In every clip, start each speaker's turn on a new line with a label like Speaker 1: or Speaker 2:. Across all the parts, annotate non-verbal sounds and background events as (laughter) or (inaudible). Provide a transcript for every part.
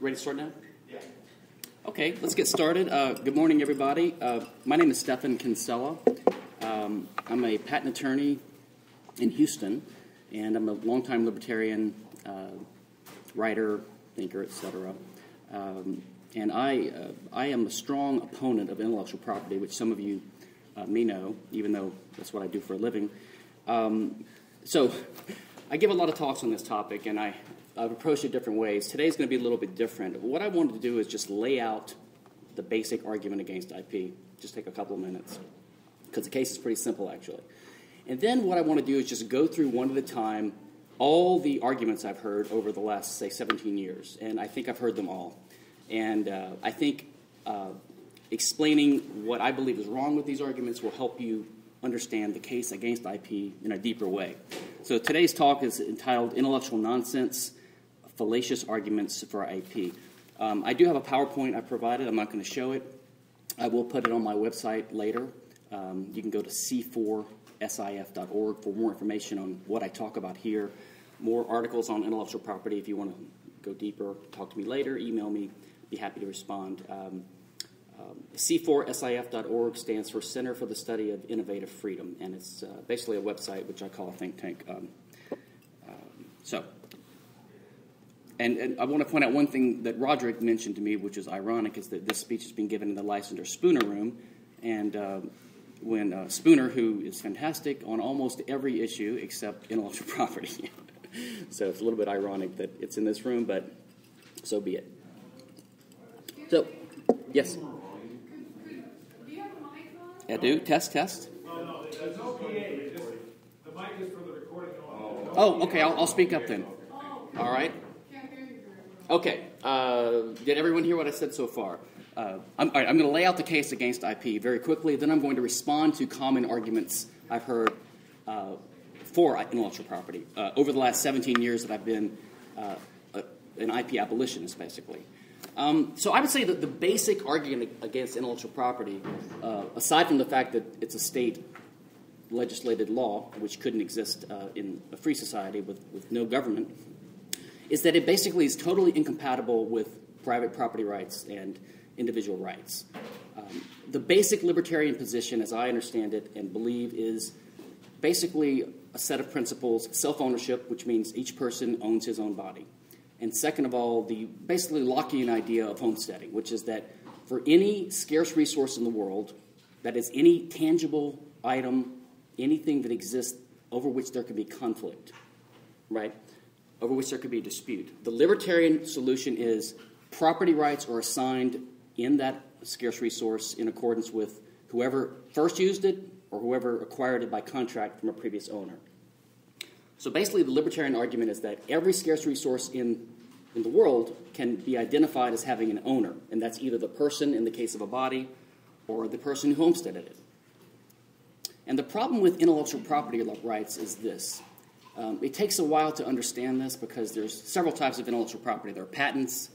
Speaker 1: Ready to start now? Yeah. Okay, let's get started. Uh, good morning, everybody. Uh, my name is Stephan Kinsella. Um, I'm a patent attorney in Houston, and I'm a longtime libertarian uh, writer, thinker, etc. Um, and I, uh, I am a strong opponent of intellectual property, which some of you uh, may know, even though that's what I do for a living. Um, so, I give a lot of talks on this topic, and I, I've approached it different ways. Today's going to be a little bit different. What I wanted to do is just lay out the basic argument against IP. Just take a couple of minutes, because the case is pretty simple, actually. And then what I want to do is just go through one at a time all the arguments I've heard over the last, say, 17 years, and I think I've heard them all. And uh, I think uh, explaining what I believe is wrong with these arguments will help you understand the case against IP in a deeper way. So today's talk is entitled Intellectual Nonsense Fallacious Arguments for IP. Um, I do have a PowerPoint I provided. I'm not going to show it. I will put it on my website later. Um, you can go to c4sif.org for more information on what I talk about here, more articles on intellectual property. If you want to go deeper, talk to me later, email me, be happy to respond. Um, um, C4SIF.org stands for Center for the Study of Innovative Freedom, and it's uh, basically a website which I call a think tank. Um, um, so, and, and, I want to point out one thing that Roderick mentioned to me, which is ironic, is that this speech has been given in the Lysander Spooner room, and uh, when uh, Spooner, who is fantastic on almost every issue except intellectual (laughs) property, so it's a little bit ironic that it's in this room, but so be it. So, yes. I do. Test, test.
Speaker 2: No, no, there's no PA. Just, the mic is for the recording.
Speaker 1: Oh, okay. I'll, I'll speak up then. All right. Okay. Uh, did everyone hear what I said so far? Uh, I'm, I'm going to lay out the case against IP very quickly. Then I'm going to respond to common arguments I've heard uh, for intellectual property uh, over the last 17 years that I've been uh, an IP abolitionist, basically. Um, so I would say that the basic argument against intellectual property, uh, aside from the fact that it's a state legislated law, which couldn't exist in a free society with, with no government, is that it basically is totally incompatible with private property rights and individual rights. Um, the basic libertarian position, as I understand it and believe, is basically a set of principles self ownership, which means each person owns his own body. And second of all, the basically Lockean idea of homesteading, which is that for any scarce resource in the world, that is any tangible item, anything that exists over which there can be conflict, right? Over which there could be a dispute. The libertarian solution is property rights are assigned in that scarce resource in accordance with whoever first used it or whoever acquired it by contract from a previous owner. So basically, the libertarian argument is that every scarce resource in, in the world can be identified as having an owner, and that's either the person in the case of a body or the person who homesteaded it. And the problem with intellectual property rights is this. Um, it takes a while to understand this because there's several types of intellectual property. There are patents,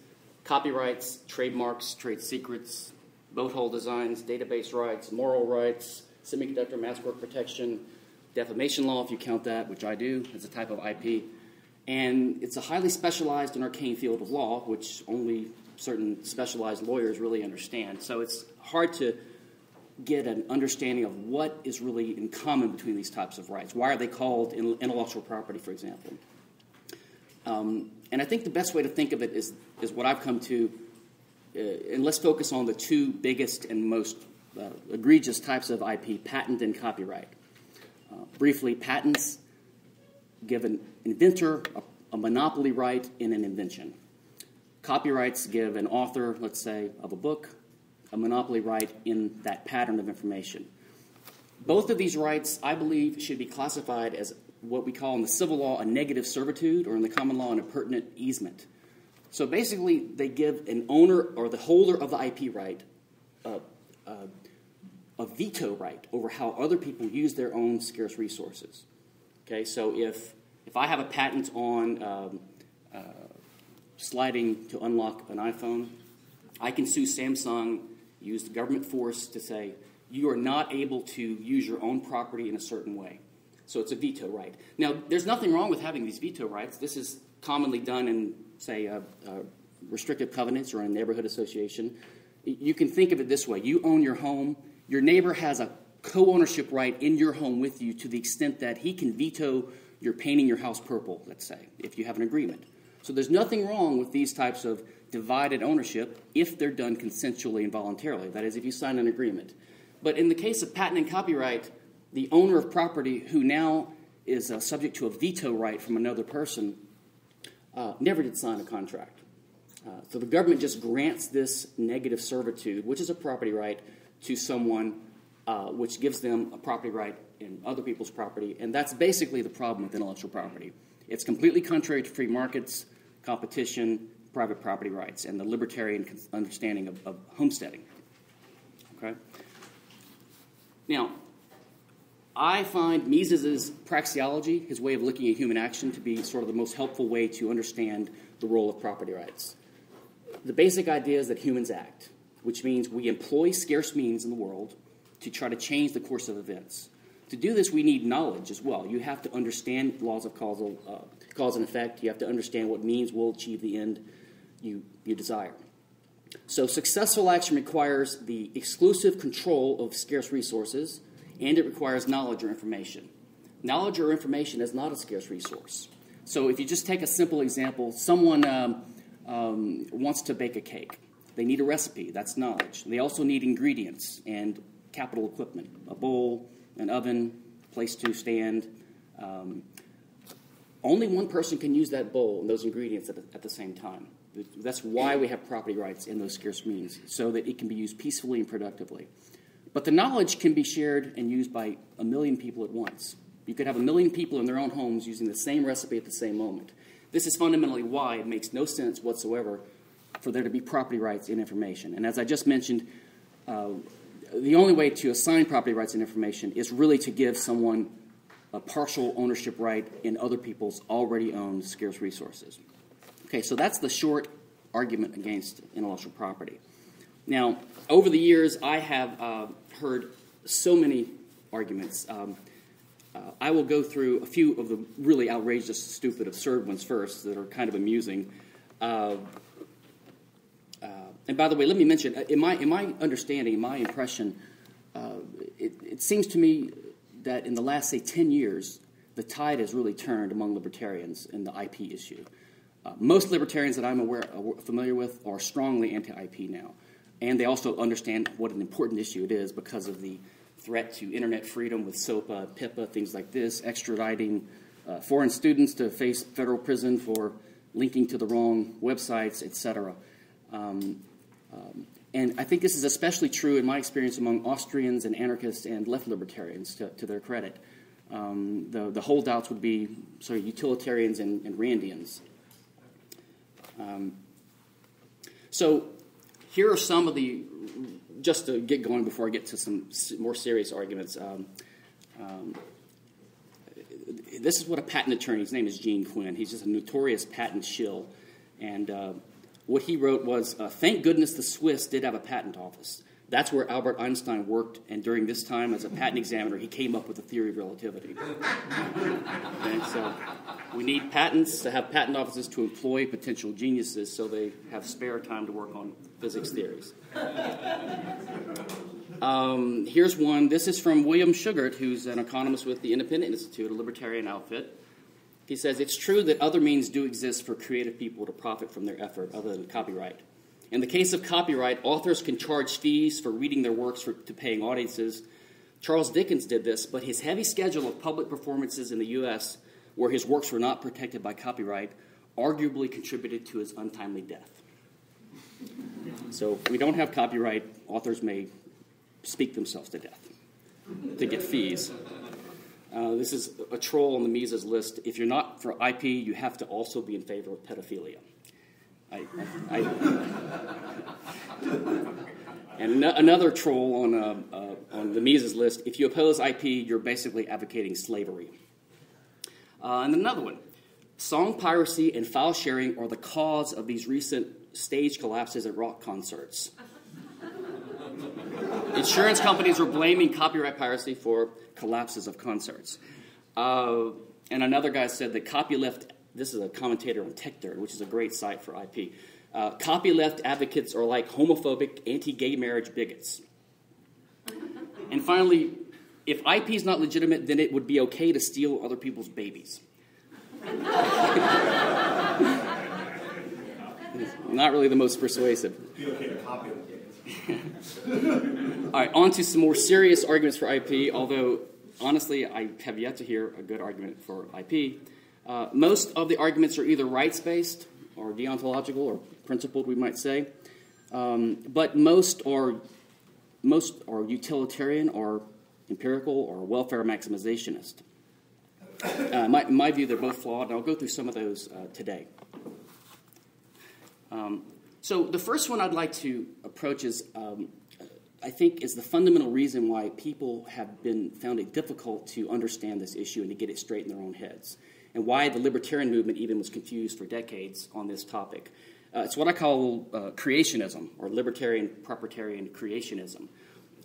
Speaker 1: copyrights, trademarks, trade secrets, boat hull designs, database rights, moral rights, semiconductor mask work protection, defamation law, if you count that, which I do, as a type of IP. And it's a highly specialized and arcane field of law, which only certain specialized lawyers really understand. So it's hard to get an understanding of what is really in common between these types of rights. Why are they called intellectual property, for example? Um, and I think the best way to think of it is, is what I've come to, uh, and let's focus on the two biggest and most uh, egregious types of IP patent and copyright. Uh, briefly, patents give an inventor a, a monopoly right in an invention. Copyrights give an author, let's say, of a book, a monopoly right in that pattern of information. Both of these rights, I believe, should be classified as what we call in the civil law a negative servitude, or in the common law an appurtenant easement. So basically, they give an owner or the holder of the IP right uh, uh, a veto right over how other people use their own scarce resources. Okay, so if if I have a patent on um, uh, sliding to unlock an iPhone, I can sue Samsung, use the government force to say you are not able to use your own property in a certain way. So it's a veto right. Now, there's nothing wrong with having these veto rights. This is commonly done in, say, uh, uh, restrictive covenants or a neighborhood association, you can think of it this way you own your home, your neighbor has a co ownership right in your home with you to the extent that he can veto your painting your house purple, let's say, if you have an agreement. So there's nothing wrong with these types of divided ownership if they're done consensually and voluntarily. That is, if you sign an agreement. But in the case of patent and copyright, the owner of property who now is uh, subject to a veto right from another person uh, never did sign a contract. Uh, so the government just grants this negative servitude, which is a property right, to someone, uh, which gives them a property right in other people's property. And that's basically the problem with intellectual property. It's completely contrary to free markets, competition, private property rights, and the libertarian understanding of, of homesteading. Okay? Now, I find Mises's praxeology, his way of looking at human action, to be sort of the most helpful way to understand the role of property rights. The basic idea is that humans act, which means we employ scarce means in the world to try to change the course of events. To do this, we need knowledge as well. You have to understand laws of causal, uh, cause and effect. You have to understand what means will achieve the end you, you desire. So, successful action requires the exclusive control of scarce resources and it requires knowledge or information. Knowledge or information is not a scarce resource. So if you just take a simple example, someone um, um, wants to bake a cake. They need a recipe, that's knowledge. They also need ingredients and capital equipment a bowl, an oven, place to stand. Um, only one person can use that bowl and those ingredients at the, at the same time. That's why we have property rights in those scarce means, so that it can be used peacefully and productively. But the knowledge can be shared and used by a million people at once. You could have a million people in their own homes using the same recipe at the same moment. This is fundamentally why it makes no sense whatsoever for there to be property rights in information. And as I just mentioned, uh, the only way to assign property rights in information is really to give someone a partial ownership right in other people's already owned scarce resources. Okay, so that's the short argument against intellectual property. Now, over the years, I have uh, heard so many arguments. Um, uh, I will go through a few of the really outrageous, stupid, absurd ones first that are kind of amusing. Uh, uh and by the way, let me mention, uh, in my, in my understanding, my impression, uh, it, it seems to me that in the last, say, 10 years, the tide has really turned among libertarians in the IP issue. Most libertarians that I'm aware, familiar with are strongly anti IP now and they also understand what an important issue it is because of the threat to internet freedom with SOPA, PIPA, things like this, extraditing uh, foreign students to face federal prison for linking to the wrong websites, etc. Um, um, and I think this is especially true in my experience among Austrians and anarchists and left libertarians, to, to their credit. Um, the, the, holdouts would be sort of utilitarians and, and Randians. Um, so here are some of the, just to get going before I get to some more serious arguments. Um, um, this is what a patent attorney, his name is Gene Quinn. He's just a notorious patent shill. And uh, what he wrote was uh, Thank goodness the Swiss did have a patent office. That's where Albert Einstein worked, and during this time as a patent examiner, he came up with the theory of relativity. (laughs) and so we need patents to have patent offices to employ potential geniuses so they have spare time to work on physics theories. Um, here's one. This is from William Shughart, who's an economist with the Independent Institute, a libertarian outfit. He says, It's true that other means do exist for creative people to profit from their effort other than copyright. In the case of copyright, authors can charge fees for reading their works for, to paying audiences. Charles Dickens did this, but his heavy schedule of public performances in the U.S., where his works were not protected by copyright, arguably contributed to his untimely death. So we don't have copyright. Authors may speak themselves to death to get fees. Uh, this is a troll on the Mises list. If you're not for IP, you have to also be in favor of pedophilia. I, I, and no, another troll on, uh, uh, on the Mises list if you oppose IP, you're basically advocating slavery. Uh, and another one song piracy and file sharing are the cause of these recent stage collapses at rock concerts. (laughs) Insurance companies are blaming copyright piracy for collapses of concerts. Uh, and another guy said that copyleft this is a commentator on TechDirt, which is a great site for IP. Uh, copyleft advocates are like homophobic, anti gay marriage bigots. and finally, if IP is not legitimate, then it would be okay to steal other people's babies. (laughs) not really the most persuasive. (laughs) All right, on to some more serious arguments for IP, although honestly, I have yet to hear a good argument for IP. Uh, most of the arguments are either rights based or deontological or principled, we might say, um, but most are, most are utilitarian or empirical or welfare maximizationist. Uh, my, in my view, they're both flawed, and I'll go through some of those uh, today. Um, so the first one I'd like to approach is, um, I think, is the fundamental reason why people have been found it difficult to understand this issue and to get it straight in their own heads, and why the libertarian movement even was confused for decades on this topic. Uh, it's what I call uh, creationism, or libertarian proprietarian creationism.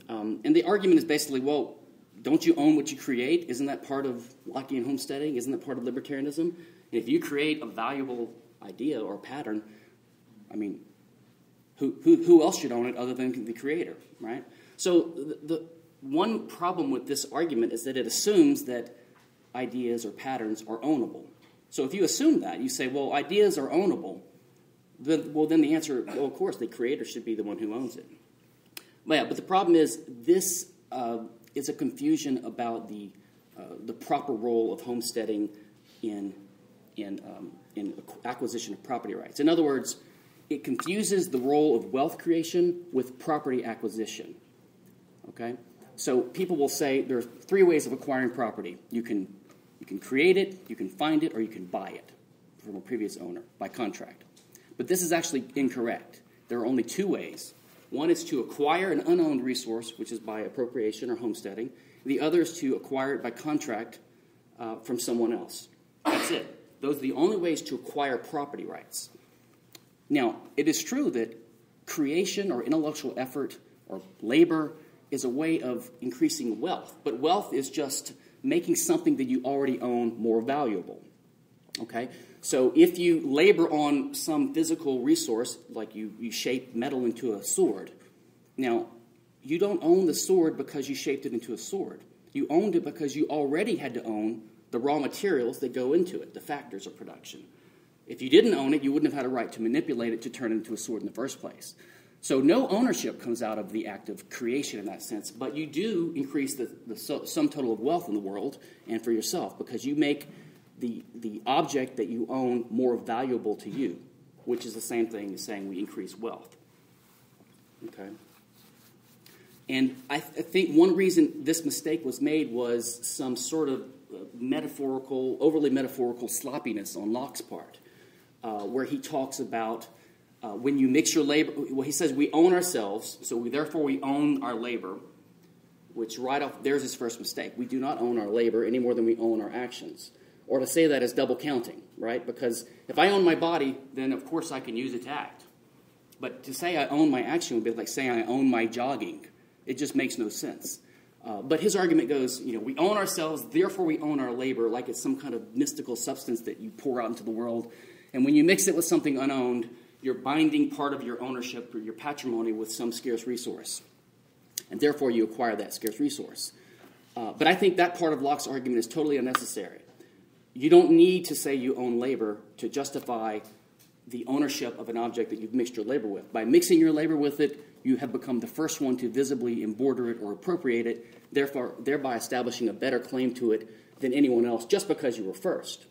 Speaker 1: Um, and the argument is basically, well, don't you own what you create? Isn't that part of Lockean homesteading? Isn't that part of libertarianism? And if you create a valuable idea or pattern, I mean, who, who, who else should own it other than the creator, right? So the, the one problem with this argument is that it assumes that ideas or patterns are ownable. So if you assume that, you say, well, ideas are ownable, then, well, then the answer, well, of course, the creator should be the one who owns it. But, yeah, but the problem is this uh, is a confusion about the, uh, the proper role of homesteading in, in, um, in acquisition of property rights. In other words, it confuses the role of wealth creation with property acquisition. Okay? So people will say there are three ways of acquiring property. You can, you can create it, you can find it, or you can buy it from a previous owner by contract. But this is actually incorrect. There are only two ways. One is to acquire an unowned resource, which is by appropriation or homesteading. The other is to acquire it by contract uh, from someone else. That's it. Those are the only ways to acquire property rights. Now, it is true that creation or intellectual effort or labor is a way of increasing wealth, but wealth is just making something that you already own more valuable. Okay? So if you labor on some physical resource, like you, you shape metal into a sword, now, you don't own the sword because you shaped it into a sword. You owned it because you already had to own the raw materials that go into it, the factors of production. If you didn't own it, you wouldn't have had a right to manipulate it to turn it into a sword in the first place. So no ownership comes out of the act of creation in that sense, but you do increase the, the sum total of wealth in the world and for yourself because you make the, the object that you own more valuable to you, which is the same thing as saying we increase wealth. Okay? And I, th- I think one reason this mistake was made was some sort of uh, metaphorical, overly metaphorical sloppiness on Locke's part uh, where he talks about uh, when you mix your labor. Well, he says we own ourselves, so we, therefore we own our labor. Which right off there's his first mistake. We do not own our labor any more than we own our actions. Or to say that is double counting, right? Because if I own my body, then of course I can use it to act. But to say I own my action would be like saying I own my jogging. It just makes no sense. Uh, but his argument goes, you know, we own ourselves, therefore we own our labor, like it's some kind of mystical substance that you pour out into the world and when you mix it with something unowned, you're binding part of your ownership or your patrimony with some scarce resource. And therefore, you acquire that scarce resource. Uh, but I think that part of Locke's argument is totally unnecessary. You don't need to say you own labor to justify the ownership of an object that you've mixed your labor with. By mixing your labor with it, you have become the first one to visibly emborder it or appropriate it, therefore, thereby establishing a better claim to it than anyone else just because you were first.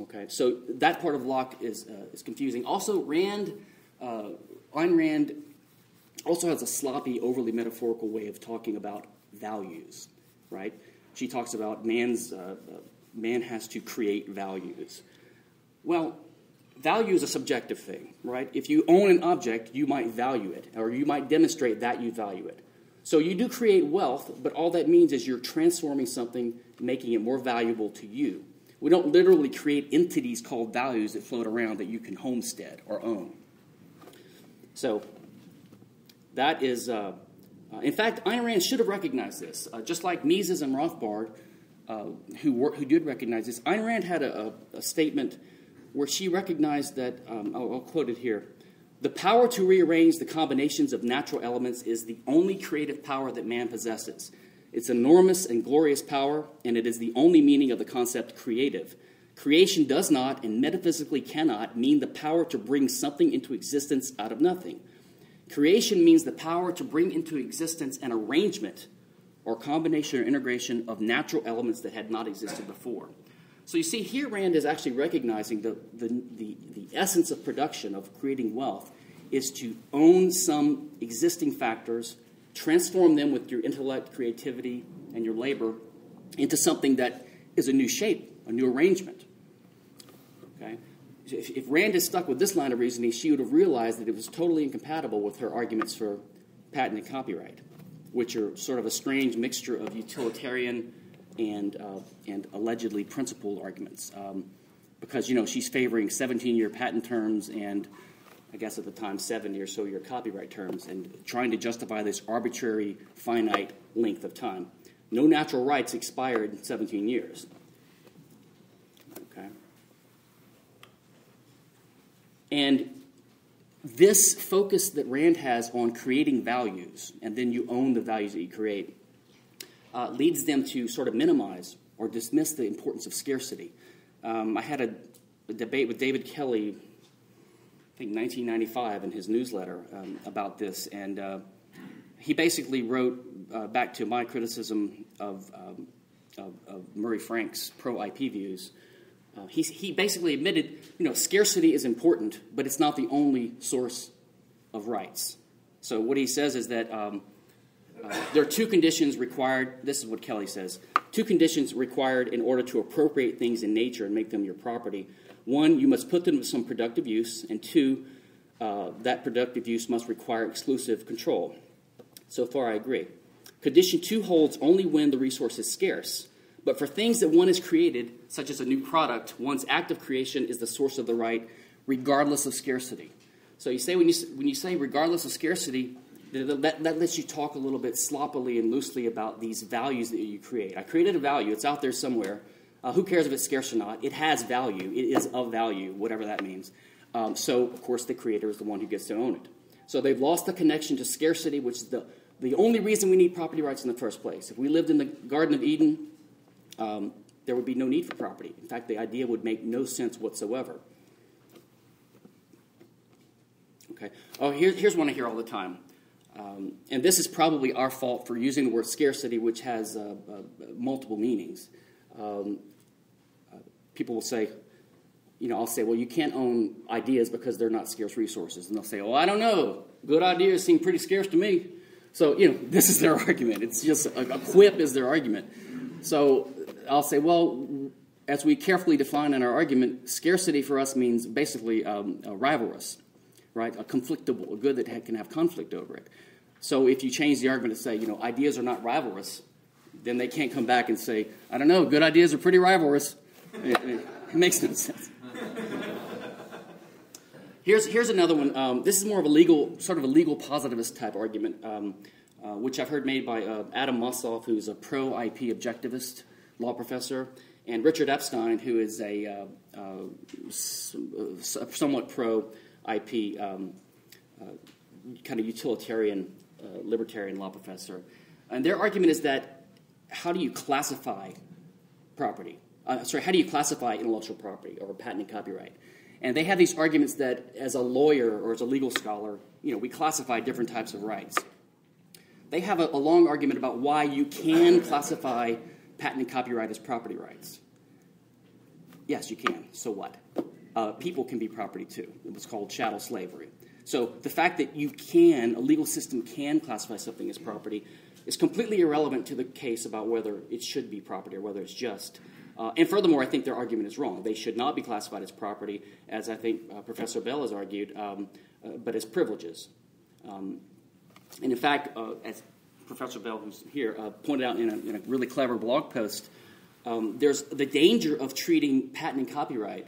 Speaker 1: Okay, so that part of Locke is, uh, is confusing. Also, Rand, uh, Ayn Rand also has a sloppy, overly metaphorical way of talking about values, right? She talks about man's, uh, uh, man has to create values. Well, value is a subjective thing, right? If you own an object, you might value it, or you might demonstrate that you value it. So you do create wealth, but all that means is you're transforming something, making it more valuable to you. We don't literally create entities called values that float around that you can homestead or own. So that is, uh, uh, in fact, Ayn Rand should have recognized this. Uh, just like Mises and Rothbard, uh, who, were, who did recognize this, Ayn Rand had a, a, statement where she recognized that, um, I'll, I'll, quote it here. The power to rearrange the combinations of natural elements is the only creative power that man possesses. It's enormous and glorious power, and it is the only meaning of the concept creative. Creation does not, and metaphysically cannot, mean the power to bring something into existence out of nothing. Creation means the power to bring into existence an arrangement or combination or integration of natural elements that had not existed before. So you see, here Rand is actually recognizing the, the, the, the, essence of production, of creating wealth, is to own some existing factors, transform them with your intellect, creativity, and your labor into something that is a new shape, a new arrangement. Okay? If, if Rand is stuck with this line of reasoning, she would have realized that it was totally incompatible with her arguments for patent and copyright, which are sort of a strange mixture of utilitarian and, uh, and allegedly principled arguments. Um, because, you know, she's favoring 17 year patent terms and, I guess at the time, 70 or so year copyright terms and trying to justify this arbitrary, finite length of time. No natural rights expired in 17 years. Okay? And this focus that Rand has on creating values, and then you own the values that you create, uh, leads them to sort of minimize or dismiss the importance of scarcity. Um, I had a, a, debate with David Kelley, think 1995, in his newsletter um, about this, and uh, he basically wrote uh, back to my criticism of, um, of, of, Murray Franck's pro IP views. Uh, he, he basically admitted, you know, scarcity is important, but it's not the only source of rights. So what he says is that um, uh, there are two conditions required. This is what Kelley says two conditions required in order to appropriate things in nature and make them your property. One, you must put them to some productive use, and two, uh, that productive use must require exclusive control. So far, I agree. Condition two holds only when the resource is scarce. But for things that one has created, such as a new product, one's act of creation is the source of the right, regardless of scarcity. So you say when you, when you say regardless of scarcity, that, that lets you talk a little bit sloppily and loosely about these values that you create. I created a value, it's out there somewhere. Uh, who cares if it's scarce or not? It has value, it is of value, whatever that means. Um, so, of course, the creator is the one who gets to own it. So they've lost the connection to scarcity, which is the, the only reason we need property rights in the first place. If we lived in the Garden of Eden, um, there would be no need for property. In fact, the idea would make no sense whatsoever. Okay. Oh, here, here's one I hear all the time. Um, and this is probably our fault for using the word scarcity, which has uh, uh, multiple meanings. Um, uh, people will say, you know, I'll say, well, you can't own ideas because they're not scarce resources. And they'll say, well, I don't know. Good ideas seem pretty scarce to me. So, you know, (laughs) this is their argument. It's just a, a quip is their argument. So I'll say, well, as we carefully define in our argument, scarcity for us means basically um, rivalrous, right? A conflictable, a good that can have conflict over it. So if you change the argument to say, you know, ideas are not rivalrous, then they can't come back and say, I don't know, good ideas are pretty rivalrous. It, it makes no sense. Here's, here's another one. Um, this is more of a legal, sort of a legal positivist type argument, um, uh, which I've heard made by uh, Adam Mossoff, who's a pro IP objectivist law professor, and Richard Epstein, who is a uh, uh somewhat pro IP um, uh, kind of utilitarian uh, libertarian law professor. And their argument is that how do you classify property? Uh, sorry, how do you classify intellectual property or patent and copyright? And they have these arguments that as a lawyer or as a legal scholar, you know, we classify different types of rights. They have a, a long argument about why you can classify patent and copyright as property rights. Yes, you can. So what? Uh, people can be property too. It was called chattel slavery. So the fact that you can, a legal system can classify something as property is completely irrelevant to the case about whether it should be property or whether it's just. Uh, and furthermore, I think their argument is wrong. They should not be classified as property, as I think uh, Professor Bell has argued, um, uh, but as privileges. Um, and in fact, uh, as Professor Bell, who's here, uh, pointed out in a, in a, really clever blog post, um, there's the danger of treating patent and copyright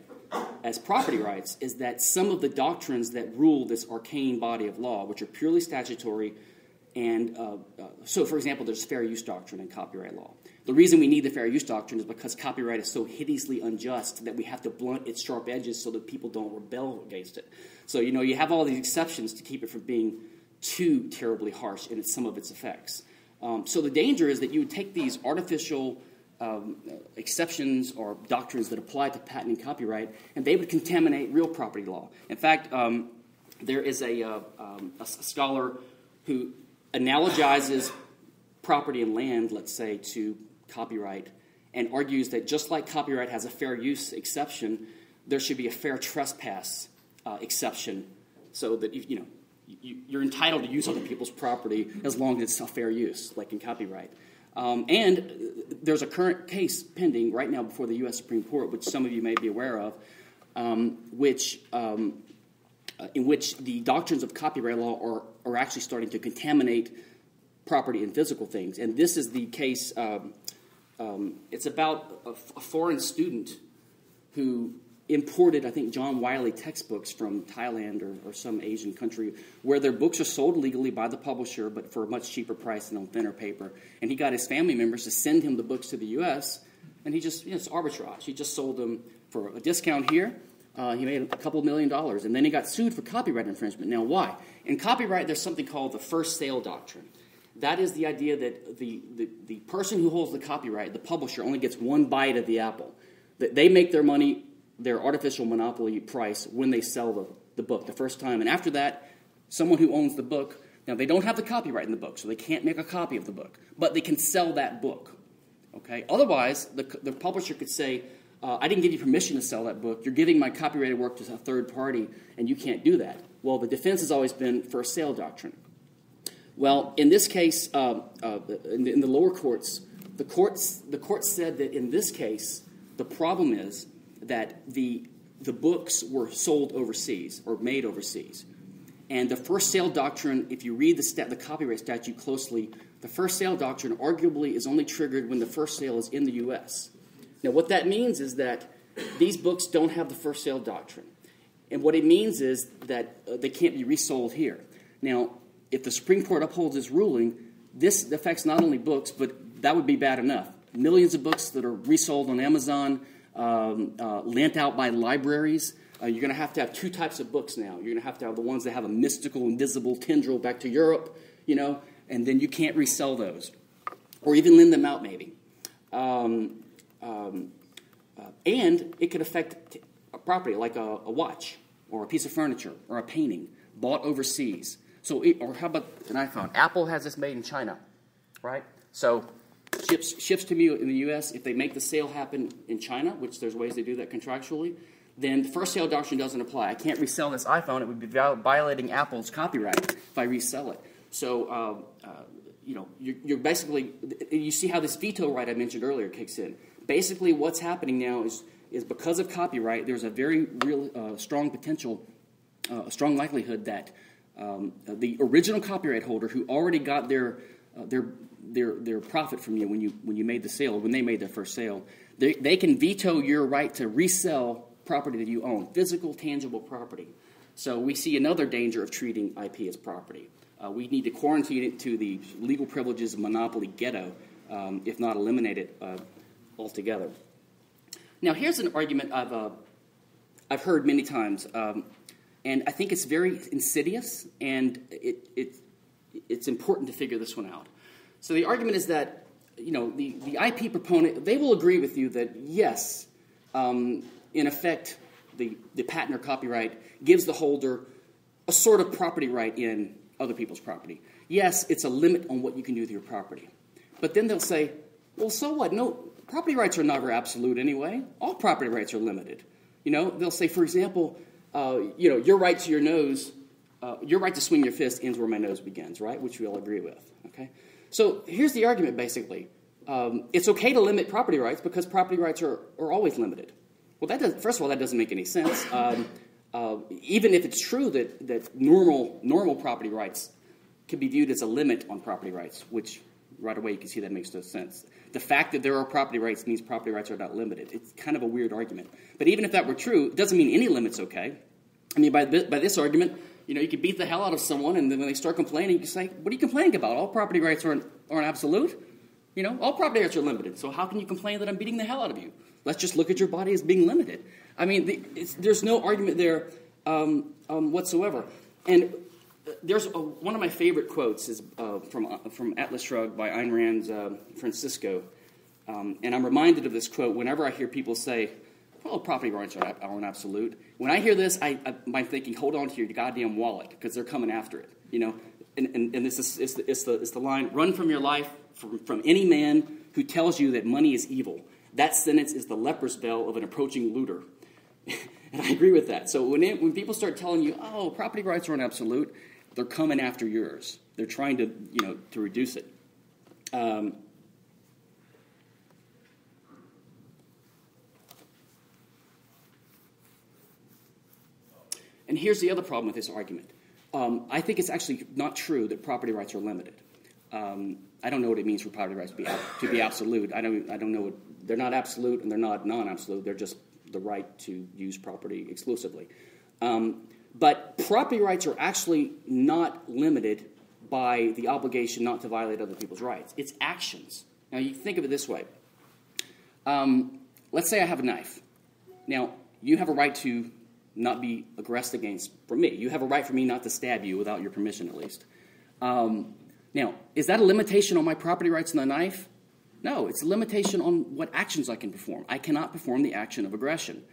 Speaker 1: as property rights is that some of the doctrines that rule this arcane body of law, which are purely statutory, and uh, uh, so, for example, there's fair use doctrine in copyright law. The reason we need the fair use doctrine is because copyright is so hideously unjust that we have to blunt its sharp edges so that people don't rebel against it. So, you know, you have all these exceptions to keep it from being too terribly harsh in some of its effects. Um, so the danger is that you would take these artificial um, exceptions or doctrines that apply to patent and copyright, and they would contaminate real property law. In fact, um, there is a, uh, um, a, scholar who analogizes property and land, let's say, to copyright, and argues that just like copyright has a fair use exception, there should be a fair trespass uh, exception, so that you know you, are entitled to use other people's property as long as it's a fair use, like in copyright. Um, and there's a current case pending right now before the U.S. Supreme Court, which some of you may be aware of, um, which um, uh, in which the doctrines of copyright law are, are actually starting to contaminate property and physical things. And this is the case. Um, um, it's about a, foreign student who imported, I think, John Wiley textbooks from Thailand or, or, some Asian country where their books are sold legally by the publisher, but for a much cheaper price than on thinner paper. And he got his family members to send him the books to the U.S., and he just, you know, it's arbitrage. He just sold them for a discount here. Uh, he made a couple million dollars, and then he got sued for copyright infringement. Now, why? In copyright, there's something called the first sale doctrine. That is the idea that the, the, the person who holds the copyright, the publisher, only gets one bite of the apple. That they make their money their artificial monopoly price when they sell the, the book the first time. And after that, someone who owns the book, now they don't have the copyright in the book, so they can't make a copy of the book, but they can sell that book. Okay? Otherwise, the, the publisher could say, uh, I didn't give you permission to sell that book. You're giving my copyrighted work to a third party, and you can't do that. Well, the defense has always been a sale doctrine. Well, in this case, uh, uh, in, the, in, the, lower courts, the courts, the courts said that in this case, the problem is that the, the books were sold overseas or made overseas. And the first sale doctrine, if you read the, stat, the copyright statute closely, the first sale doctrine arguably is only triggered when the first sale is in the US. Now, what that means is that these books don't have the first sale doctrine. And what it means is that uh, they can't be resold here. Now, if the Supreme Court upholds this ruling, this affects not only books, but that would be bad enough. Millions of books that are resold on Amazon, um, uh, lent out by libraries. Uh, you're going to have to have two types of books now. You're going to have to have the ones that have a mystical, invisible tendril back to Europe, you know, and then you can't resell those or even lend them out, maybe. Um, um, uh, and it could affect a property like a, a, watch or a piece of furniture or a painting bought overseas. So, it, or how about an iPhone? Apple has this made in China, right? So ships, ships to me in the U.S., if they make the sale happen in China, which there's ways they do that contractually, then the first sale doctrine doesn't apply. I can't resell this iPhone. It would be violating Apple's copyright if I resell it. So, uh, uh, you know, you're, you're, basically, you see how this veto right I mentioned earlier kicks in. Basically, what's happening now is, is because of copyright, there's a very real, uh, strong potential, uh, a strong likelihood that um, the original copyright holder who already got their, uh, their their, their profit from you when you when you made the sale, when they made their first sale. They, they can veto your right to resell property that you own, physical, tangible property. So we see another danger of treating IP as property. Uh, we need to quarantine it to the legal privileges monopoly ghetto, um, if not eliminate it uh, altogether. Now, here's an argument I've, uh, I've heard many times, um, and I think it's very insidious, and it, it, it's important to figure this one out. So the argument is that you know the, the IP proponent they will agree with you that yes, um, in effect, the, the patent or copyright gives the holder a sort of property right in other people's property. Yes, it's a limit on what you can do with your property. But then they'll say, well, so what? No, property rights are never absolute anyway. All property rights are limited. You know, they'll say, for example, uh, you know, your right to your nose, uh, your right to swing your fist ends where my nose begins, right? Which we all agree with. Okay. So here's the argument basically um, it's okay to limit property rights because property rights are, are always limited. Well, that does, first of all, that doesn't make any sense. Um, uh, even if it's true that, that normal, normal property rights can be viewed as a limit on property rights, which right away you can see that makes no sense. The fact that there are property rights means property rights are not limited. It's kind of a weird argument. But even if that were true, it doesn't mean any limit's okay. I mean, by, by this argument, you know, you could beat the hell out of someone, and then when they start complaining, you can say, "What are you complaining about? All property rights aren't, aren't absolute." You know, all property rights are limited. So how can you complain that I'm beating the hell out of you? Let's just look at your body as being limited. I mean, the, there's no argument there um, um, whatsoever. And there's a, one of my favorite quotes is uh, from, uh, from Atlas Shrugged by Ayn Rand's uh, Francisco. Um, and I'm reminded of this quote whenever I hear people say, well, property rights are, are absolute. When I hear this, I, I, am thinking, hold on to your goddamn wallet because they're coming after it. You know, and, and, and this is it's the, it's, the, it's the line run from your life from, from any man who tells you that money is evil. That sentence is the leper's bell of an approaching looter. (laughs) and I agree with that. So when, it, when people start telling you, oh, property rights are an absolute, they're coming after yours. They're trying to, you know, to reduce it. Um, and here's the other problem with this argument. Um, I think it's actually not true that property rights are limited. Um, I don't know what it means for property rights to be, to be absolute. I don't, I don't know what, they're not absolute and they're not non absolute. They're just the right to use property exclusively. Um, but property rights are actually not limited by the obligation not to violate other people's rights. It's actions. Now, you think of it this way. Um, let's say I have a knife. Now, you have a right to not be aggressed against from me. You have a right for me not to stab you without your permission, at least. Um, now, is that a limitation on my property rights in the knife? No, it's a limitation on what actions I can perform. I cannot perform the action of aggression.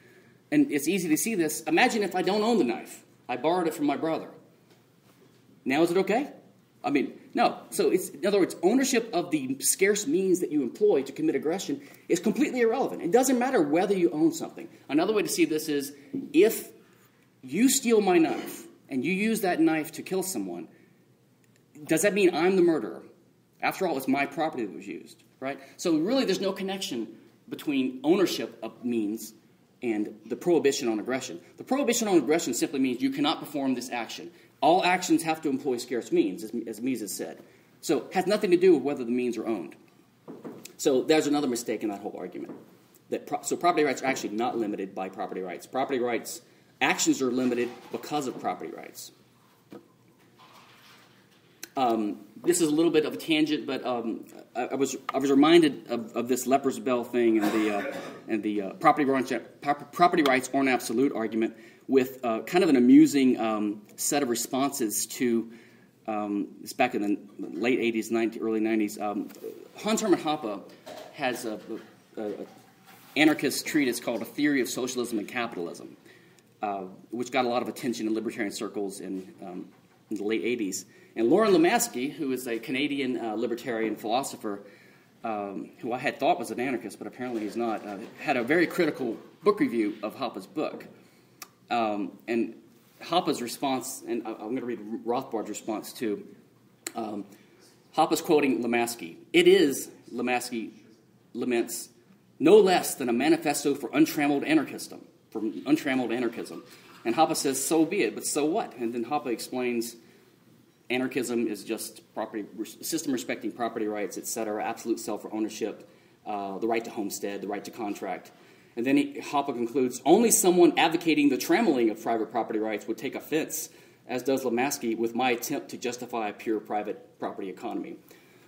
Speaker 1: And it's easy to see this. Imagine if I don't own the knife, I borrowed it from my brother. Now is it okay? I mean, no. So it's in other words, ownership of the scarce means that you employ to commit aggression is completely irrelevant. It doesn't matter whether you own something. Another way to see this is if you steal my knife and you use that knife to kill someone, does that mean I'm the murderer? After all, it's my property that was used, right? So really, there's no connection between ownership of means and the prohibition on aggression. The prohibition on aggression simply means you cannot perform this action. All actions have to employ scarce means, as, as Mises said. So it has nothing to do with whether the means are owned. So there's another mistake in that whole argument. That pro- so property rights are actually not limited by property rights. Property rights actions are limited because of property rights. Um, this is a little bit of a tangent, but um, I, I, was I was reminded of, of, this leper's bell thing and the uh, and the uh, property rights property rights aren't absolute argument with uh, kind of an amusing um, set of responses to um, back in the late 80s, 90, early 90s. Um, Hans Hermann Hoppe has a, a, a, anarchist treatise called A Theory of Socialism and Capitalism, uh, which got a lot of attention in libertarian circles in, um, in the late 80s. And Loren Lomasky, who is a Canadian uh, libertarian philosopher, um, who I had thought was an anarchist, but apparently he's not, uh, had a very critical book review of Hoppe's book. Um, and Hoppe's response, and I'm going to read Rothbard's response too. Um, Hoppe's quoting Lomasky. It is, Lomasky laments, no less than a manifesto for untrammeled anarchism. For untrammeled anarchism. And Hoppe says, so be it, but so what? And then Hoppe explains anarchism is just property system respecting property rights, etc., absolute self ownership, uh, the right to homestead, the right to contract. And then he, Hoppe concludes only someone advocating the trammeling of private property rights would take offense, as does Lomasky, with my attempt to justify a pure private property economy.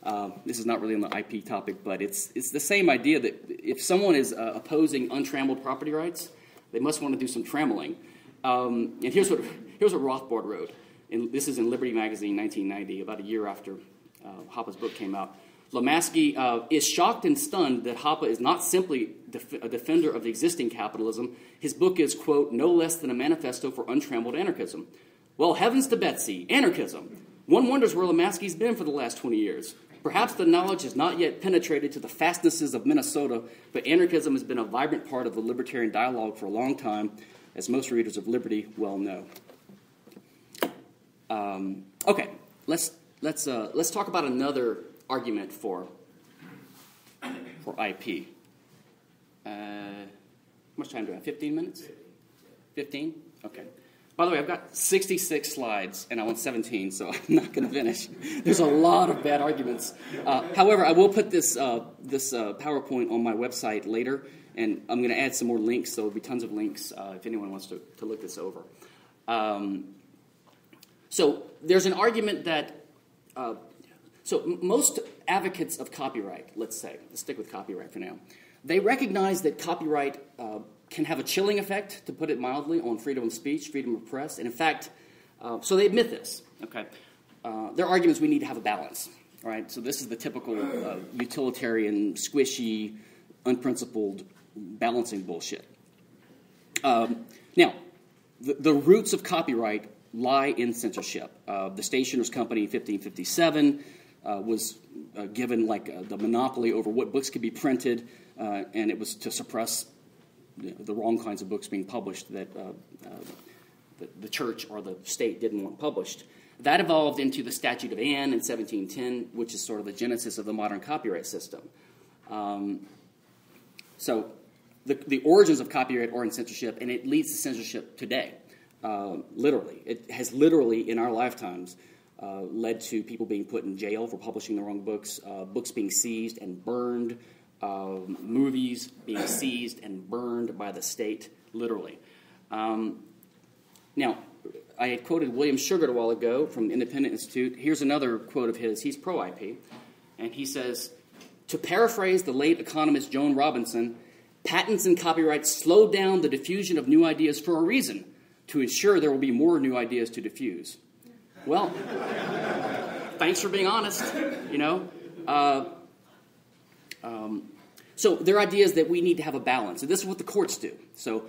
Speaker 1: Uh, this is not really on the IP topic, but it's, it's the same idea that if someone is uh, opposing untrammeled property rights, they must want to do some trammeling. Um, and here's what, here's what Rothbard wrote. In, this is in Liberty Magazine, 1990, about a year after uh, Hoppe's book came out. Lomasky uh, is shocked and stunned that Hoppe is not simply def- a defender of existing capitalism. His book is, quote, no less than a manifesto for untrammeled anarchism. Well, heavens to Betsy, anarchism. One wonders where Lomasky's been for the last 20 years. Perhaps the knowledge has not yet penetrated to the fastnesses of Minnesota, but anarchism has been a vibrant part of the libertarian dialogue for a long time, as most readers of Liberty well know. Um, okay, let's, let's, uh, let's talk about another argument for, for IP. Uh, how much time do I have? 15 minutes? 15? Okay. By the way, I've got 66 slides and I want 17, so (laughs) I'm not going to finish. There's a lot of bad arguments. Uh, however, I will put this, uh, this uh, PowerPoint on my website later, and I'm going to add some more links, so there'll be tons of links uh, if anyone wants to, to look this over. Um, so there's an argument that uh, so most advocates of copyright, let's say, let's stick with copyright for now, they recognize that copyright uh, can have a chilling effect, to put it mildly, on freedom of speech, freedom of press, and in fact, uh, so they admit this. Okay, uh, their argument is we need to have a balance. Right, so this is the typical uh, utilitarian, squishy, unprincipled balancing bullshit. Um, now, the, the, roots of copyright lie in censorship. Uh, the Stationers Company in 1557 uh, was uh, given like uh, the monopoly over what books could be printed, uh, and it was to suppress you know, the wrong kinds of books being published that uh, the, the church or the state didn't want published. That evolved into the Statute of Anne in 1710, which is sort of the genesis of the modern copyright system. Um, so the, the origins of copyright are in censorship, and it leads to censorship today, uh, literally. It has literally, in our lifetimes, uh, led to people being put in jail for publishing the wrong books, uh, books being seized and burned, um, movies being seized and burned by the state, literally. Um, now, I had quoted William Shughart a while ago from the Independent Institute. Here's another quote of his. He's pro IP. And he says To paraphrase the late economist Joan Robinson, patents and copyrights slow down the diffusion of new ideas for a reason to ensure there will be more new ideas to diffuse. Well, thanks for being honest, you know. Uh, um, so there are ideas that we need to have a balance, and this is what the courts do. So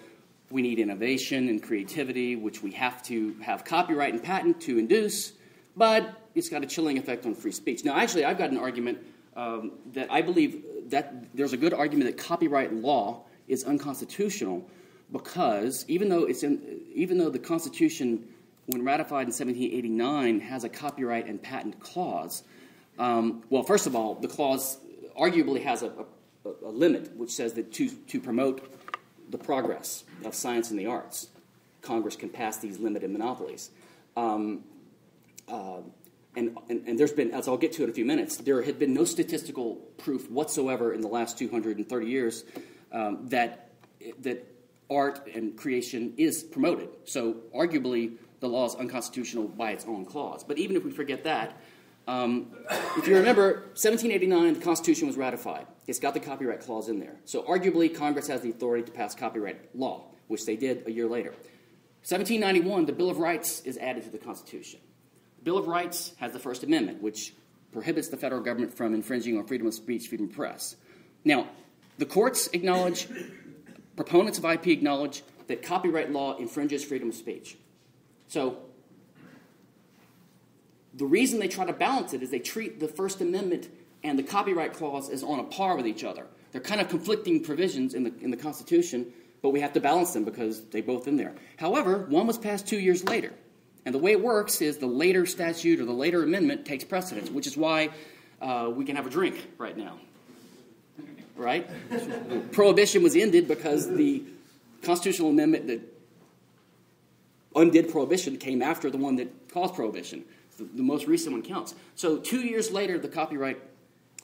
Speaker 1: we need innovation and creativity, which we have to have copyright and patent to induce, but it's got a chilling effect on free speech. Now, actually, I've got an argument um, that I believe that there's a good argument that copyright law is unconstitutional because even though it's in, even though the Constitution, when ratified in 1789, has a copyright and patent clause. Um, well, first of all, the clause arguably has a, a, a limit which says that to, to promote the progress of science and the arts, Congress can pass these limited monopolies. Um, uh, and, and, and, there's been, as I'll get to in a few minutes, there had been no statistical proof whatsoever in the last 230 years um, that, that art and creation is promoted. So, arguably, the law is unconstitutional by its own clause. But even if we forget that, um, if you remember, 1789, the Constitution was ratified. It's got the copyright clause in there. So, arguably, Congress has the authority to pass copyright law, which they did a year later. 1791, the Bill of Rights is added to the Constitution. The Bill of Rights has the First Amendment, which prohibits the federal government from infringing on freedom of speech, freedom of press. Now, the courts acknowledge, proponents of IP acknowledge that copyright law infringes freedom of speech. So, the reason they try to balance it is they treat the First Amendment and the copyright clause as on a par with each other. They're kind of conflicting provisions in the, in the Constitution, but we have to balance them because they're both in there. However, one was passed two years later. And the way it works is the later statute or the later amendment takes precedence, which is why uh, we can have a drink right now. Right? Prohibition was ended because the constitutional amendment that undid prohibition came after the one that caused prohibition. The, the most recent one counts. So two years later, the copyright,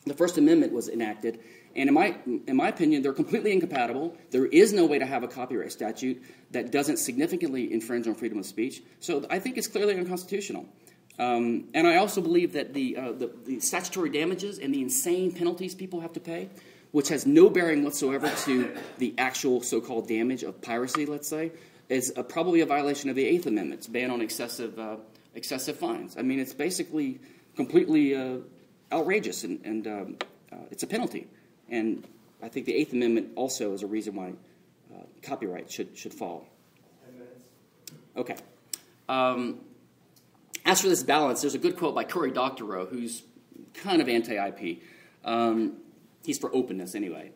Speaker 1: the First Amendment was enacted, and in my, in my opinion, they're completely incompatible. There is no way to have a copyright statute that doesn't significantly infringe on freedom of speech. So I think it's clearly unconstitutional. Um, and I also believe that the, uh, the, the, statutory damages and the insane penalties people have to pay, which has no bearing whatsoever to the actual so called damage of piracy, let's say, is a, probably a violation of the Eighth Amendment's ban on excessive, uh, excessive fines. I mean, it's basically completely uh, outrageous, and, and um, uh, it's a penalty. And I think the Eighth Amendment also is a reason why uh, copyright should, should fall. Okay. Um, as for this balance, there's a good quote by Cory Doctorow, who's kind of anti IP. Um, he's for openness anyway.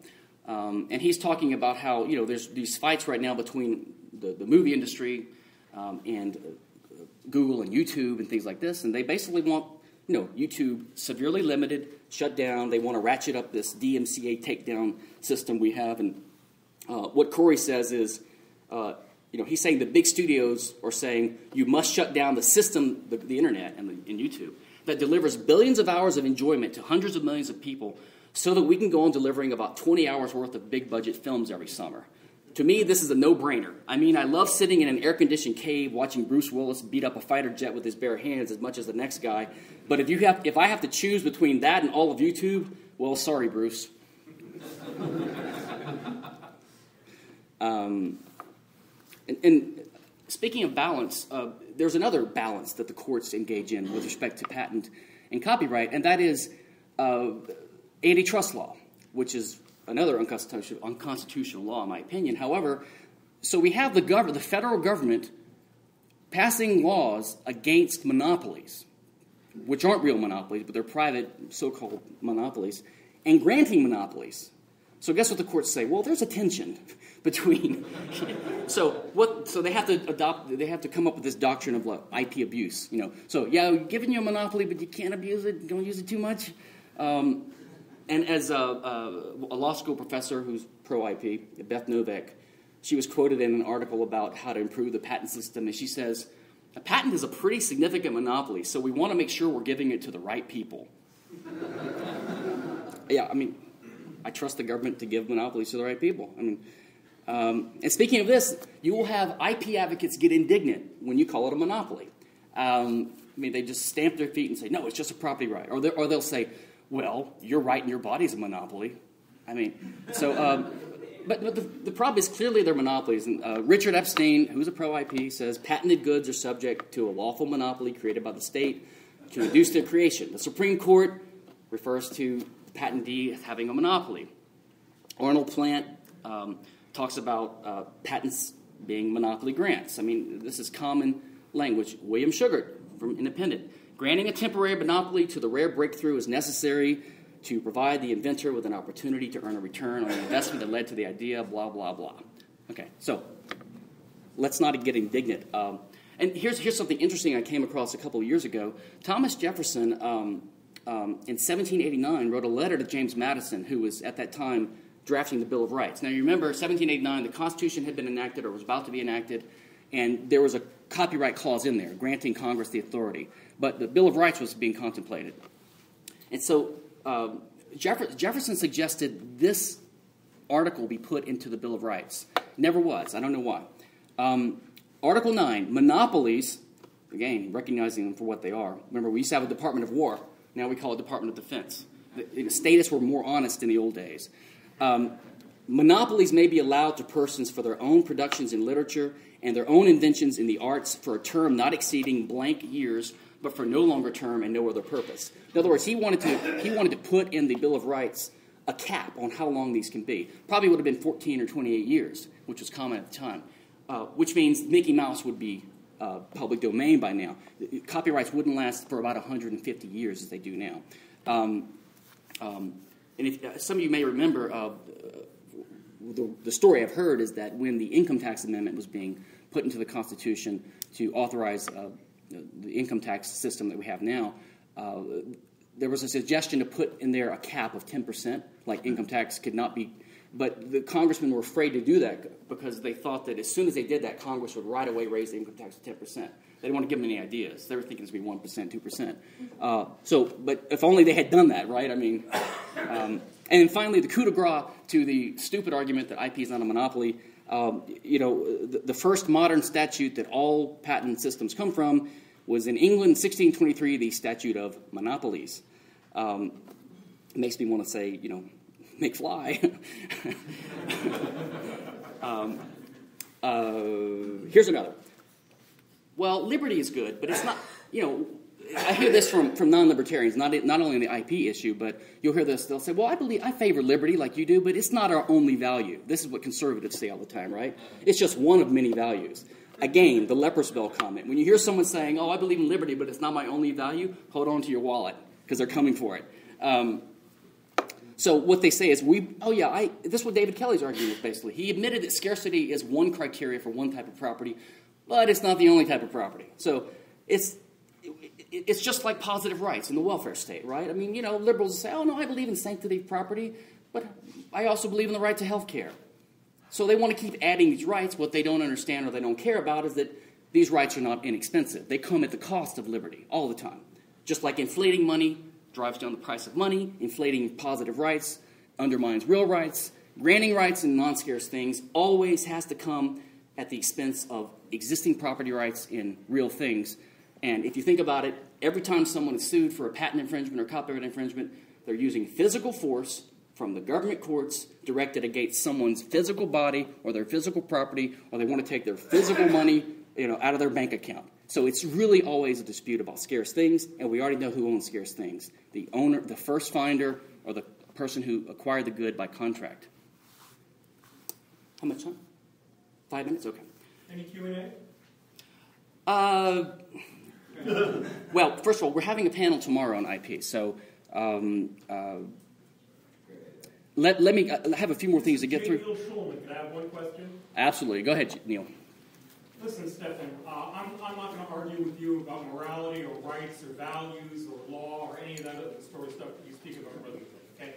Speaker 1: Um, and he's talking about how, you know, there's these fights right now between the, the movie industry um, and uh, Google and YouTube and things like this, and they basically want you know, YouTube severely limited, shut down. They want to ratchet up this DMCA takedown system we have. And uh, what Cory says is, uh, you know, he's saying the big studios are saying you must shut down the system, the, the internet and, the, and YouTube, that delivers billions of hours of enjoyment to hundreds of millions of people so that we can go on delivering about 20 hours worth of big budget films every summer. to me, this is a no brainer. I mean, I love sitting in an air conditioned cave watching Bruce Willis beat up a fighter jet with his bare hands as much as the next guy. But if, you have, if I have to choose between that and all of YouTube, well, sorry, Bruce. (laughs) um, and, and, speaking of balance, uh, there's another balance that the courts engage in with respect to patent and copyright, and that is uh, antitrust law, which is another unconstitutional, unconstitutional law, in my opinion. However, so we have the, gov- the federal government passing laws against monopolies, which aren't real monopolies, but they're private so called monopolies, and granting monopolies. So, guess what the courts say? Well, there's a tension (laughs) between. (laughs) so, what? So they have to adopt. They have to come up with this doctrine of like, IP abuse. You know. So, yeah, giving you a monopoly, but you can't abuse it. Don't use it too much. Um, and as a, a, law school professor who's pro IP, Beth Noveck, she was quoted in an article about how to improve the patent system, and she says, A patent is a pretty significant monopoly, so we want to make sure we're giving it to the right people. (laughs) yeah, I mean, I trust the government to give monopolies to the right people. I mean, um, and speaking of this, you will have IP advocates get indignant when you call it a monopoly. Um, I mean, they just stamp their feet and say, no, it's just a property right. Or, or they'll say, well, you're right and your body's a monopoly. I mean, so, um, but, but the, the, problem is clearly they're monopolies. And uh, Richard Epstein, who's a pro IP, says patented goods are subject to a lawful monopoly created by the state to induce their creation. The Supreme Court refers to patentee having a monopoly. Arnold Plant um, talks about uh, patents being monopoly grants. I mean, this is common language. William Shughart from Independent Granting a temporary monopoly to the rare breakthrough is necessary to provide the inventor with an opportunity to earn a return on the investment that led to the idea, blah, blah, blah. Okay, so let's not get indignant. Um, and here's, here's something interesting I came across a couple of years ago. Thomas Jefferson, um, um, in 1789, wrote a letter to James Madison, who was at that time drafting the Bill of Rights. Now, you remember 1789, the Constitution had been enacted or was about to be enacted, and there was a copyright clause in there granting Congress the authority but the Bill of Rights was being contemplated. And so um, Jeff- Jefferson suggested this article be put into the Bill of Rights. Never was. I don't know why. Um, article 9 monopolies, again, recognizing them for what they are. Remember, we used to have a Department of War. Now we call it Department of Defense. The, the statists were more honest in the old days. Um, monopolies may be allowed to persons for their own productions in literature and their own inventions in the arts for a term not exceeding blank years but for no longer term and no other purpose. In other words, he wanted to, he wanted to put in the Bill of Rights a cap on how long these can be. Probably would have been 14 or 28 years, which was common at the time, uh, which means Mickey Mouse would be uh, public domain by now. Copyrights wouldn't last for about 150 years as they do now. Um, um, and if, uh, some of you may remember, uh, the, the story I've heard is that when the income tax amendment was being put into the Constitution to authorize uh, the income tax system that we have now, uh, there was a suggestion to put in there a cap of 10%, like income tax could not be. But the congressmen were afraid to do that because they thought that as soon as they did that, Congress would right away raise the income tax to 10%. They didn't want to give them any ideas. They were thinking it to be 1%, 2%. Uh, so, but if only they had done that, right? I mean, um, and finally, the coup de grace to the stupid argument that IP is not a monopoly. Um, you know, the, the, first modern statute that all patent systems come from was in England, 1623, the statute of monopolies. Um, it makes me want to say, you know, (laughs) make fly. (laughs) um, uh, here's another. Well, liberty is good, but it's not, you know, I hear this from, from non-libertarians, not, not only on the IP issue, but you'll hear this. They'll say, well, I believe I favor liberty like you do, but it's not our only value. This is what conservatives say all the time, right? It's just one of many values. Again, the leper bell comment. When you hear someone saying, oh, I believe in liberty, but it's not my only value, hold on to your wallet because they're coming for it. Um, so what they say is, we, oh yeah, I, this is what David Kelley's argument is basically. He admitted that scarcity is one criteria for one type of property, but it's not the only type of property. So it's it's just like positive rights in the welfare state, right? I mean, you know, liberals say, oh, no, I believe in sanctity of property, but I also believe in the right to health care. So they want to keep adding these rights. What they don't understand or they don't care about is that these rights are not inexpensive. They come at the cost of liberty all the time. Just like inflating money drives down the price of money, inflating positive rights undermines real rights, granting rights in non scarce things always has to come at the expense of existing property rights in real things. And if you think about it, every time someone is sued for a patent infringement or copyright infringement, they're using physical force from the government courts directed against someone's physical body or their physical property, or they want to take their physical (laughs) money you know, out of their bank account. So it's really always a dispute about scarce things, and we already know who owns scarce things the owner, the first finder, or the person who acquired the good by contract. How much time? Five minutes? Okay.
Speaker 2: Any Q and A?
Speaker 1: Uh, well, first of all, we're having a panel tomorrow on IP, so um, uh, let, let me uh, have a few more things to get through.
Speaker 2: Neil Schulman, can I have one question?
Speaker 1: Absolutely. Go ahead, Neil.
Speaker 2: Listen, Stephan, uh, I'm, I'm not going to argue with you about morality or rights or values or law or any of that other story stuff that you speak about presently, okay?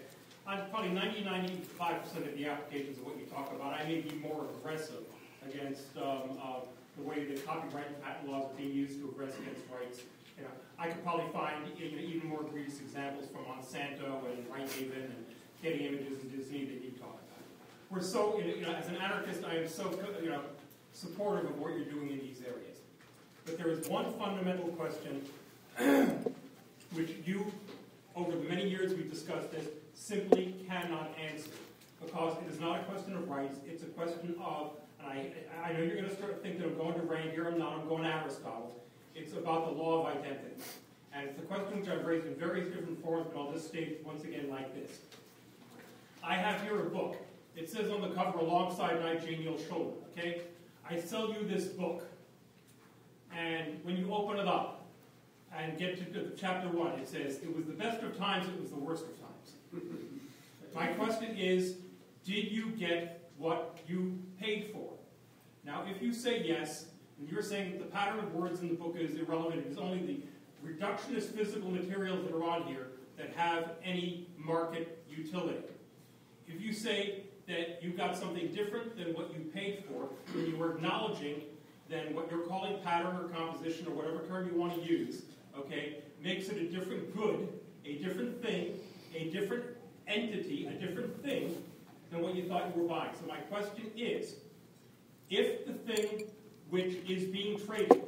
Speaker 2: On probably 90, 95% of the applications of what you talk about, I may be more aggressive against um, uh, the way that copyright and patent laws are being used to aggress against rights. You know, I could probably find you know, even more egregious examples from Monsanto and Righthaven and Getty Images and Disney that you talk about. We're so, you know, as an anarchist, I am so, you know, supportive of what you're doing in these areas. But there is one fundamental question (clears throat) which you, over the many years we've discussed this, simply cannot answer. Because it is not a question of rights, it's a question of, I, I know you're going to start to think that I'm going to Rand here, I'm not, I'm going to Aristotle. It's about the law of identity. And it's a question which I've raised in various different forms, but I'll just state once again like this. I have here a book. It says on the cover alongside my Neil Schulman, okay? I sell you this book. And when you open it up and get to chapter one, it says, It was the best of times, it was the worst of times. (laughs) My question is, did you get what you paid for? Now, if you say yes, and you're saying that the pattern of words in the book is irrelevant, it is only the reductionist physical materials that are on here that have any market utility. If you say that you got something different than what you paid for, then you are acknowledging then what you're calling pattern or composition or whatever term you want to use, okay, makes it a different good, a different thing, a different entity, a different thing than what you thought you were buying. So my question is, if the thing which is being traded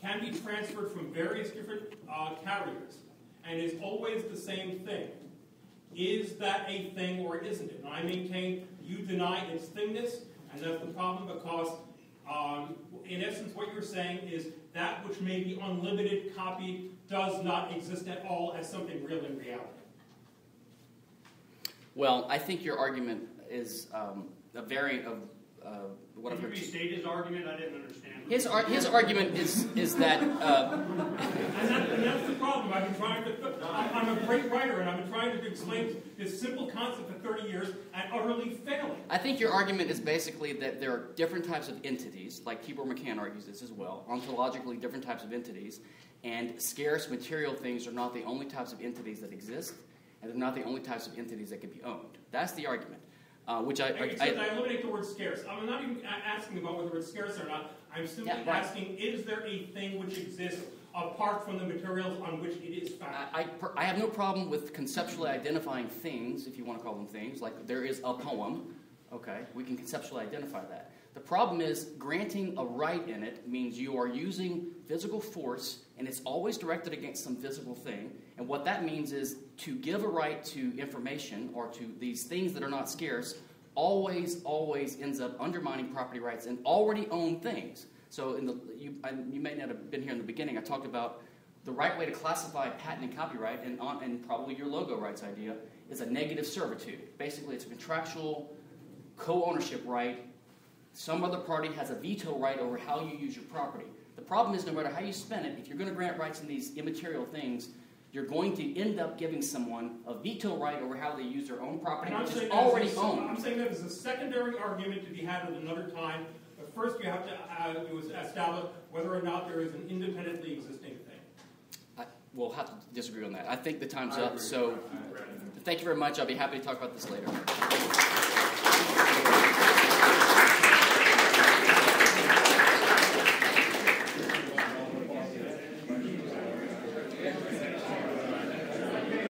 Speaker 2: can be transferred from various different uh, carriers and is always the same thing, is that a thing or isn't it? And I maintain you deny its thingness, and that's the problem because, um, in essence, what you're saying is that which may be unlimited, copied, does not exist at all as something real in reality.
Speaker 1: Well, I think your argument is um, a variant of uh, what
Speaker 2: Can
Speaker 1: I've
Speaker 2: you
Speaker 1: heard.
Speaker 2: restate his argument? I didn't understand.
Speaker 1: His, ar- his argument is, is that uh,
Speaker 2: And, that, and that's the problem. I've been trying to. I'm a great writer, and I've been trying to explain this simple concept for 30 years and utterly failing.
Speaker 1: I think your argument is basically that there are different types of entities, like Tibor Machan argues this as well, ontologically different types of entities, and scarce material things are not the only types of entities that exist, and they're not the only types of entities that can be owned. That's the argument. Uh, which I, I, I-
Speaker 2: I eliminate the word scarce. I'm not even asking about whether it's scarce or not. I'm simply
Speaker 1: Yeah, right.
Speaker 2: asking, is there a thing which exists apart from the materials on which it is found?
Speaker 1: I, I, I have no problem with conceptually identifying things, if you want to call them things. Like there is a poem, okay, we can conceptually identify that. The problem is granting a right in it means you are using physical force, and it's always directed against some physical thing. And what that means is to give a right to information or to these things that are not scarce always, always ends up undermining property rights in already owned things. So in the, you, I, you may not have been here in the beginning. I talked about the right way to classify patent and copyright, and, on, and probably your logo rights idea, is a negative servitude. Basically, it's a contractual co-ownership right. Some other party has a veto right over how you use your property. The problem is, no matter how you spend it, if you're going to grant rights in these immaterial things, you're going to end up giving someone a veto right over how they use their own property,
Speaker 2: I'm
Speaker 1: which is
Speaker 2: saying that as
Speaker 1: already
Speaker 2: a-
Speaker 1: owned.
Speaker 2: I'm saying that as a secondary argument to be had at another time. But first, you have to uh, you establish whether or not there is an independently existing thing.
Speaker 1: I, we'll have to disagree on that. I think the time's up, so thank you very much. I'll be happy to talk about this later.